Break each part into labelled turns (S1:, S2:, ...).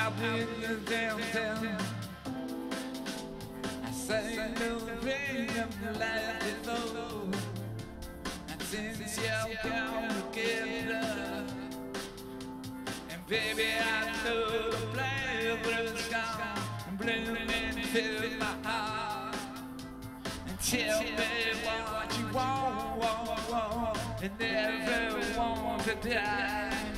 S1: I've been downtown. I say no pain of the life before. And since you're gone together, and baby, I know the pleasure is gone, and blooming fill my heart. And tell me what you want, want, want, and never want to die.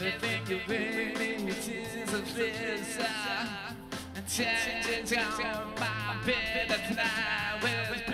S1: Everything you bring me is a bliss. Uh, and changes on my bed at night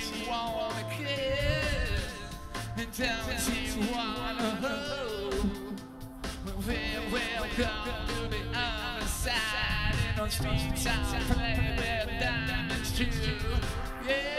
S1: don't you wanna hold? Well, welcome to the other side. In those streets I play with diamonds too. Yeah.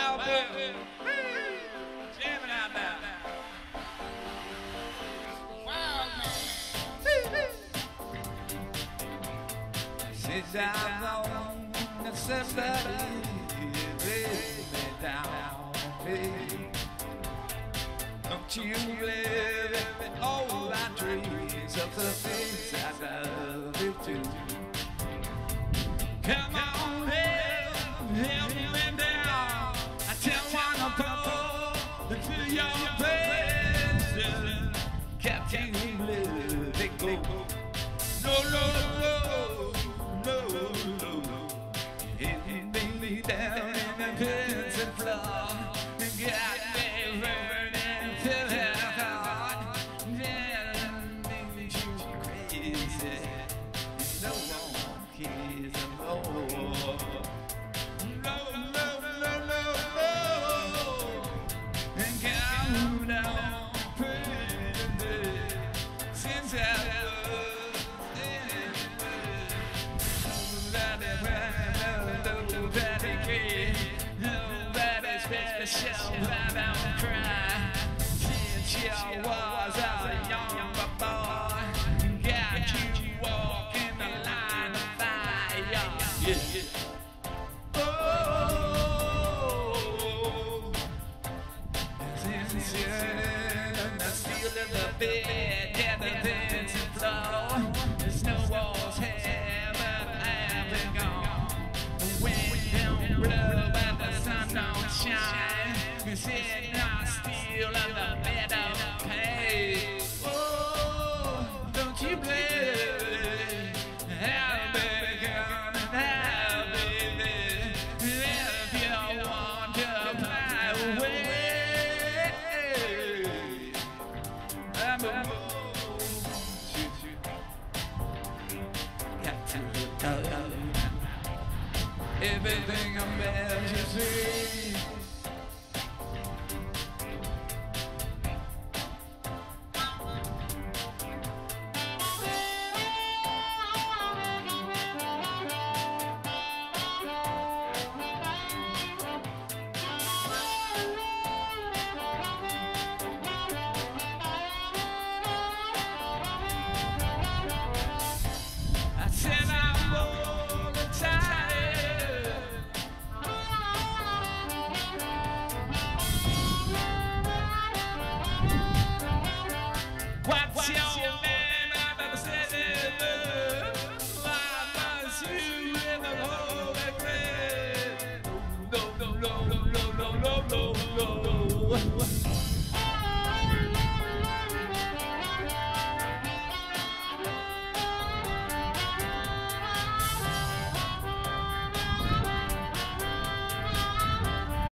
S1: Wow, Bill. Jamming out now. Down on the somebody lay me down, baby. Don't you live in all my dreams of the down Oh, you're not stealing the bed. you.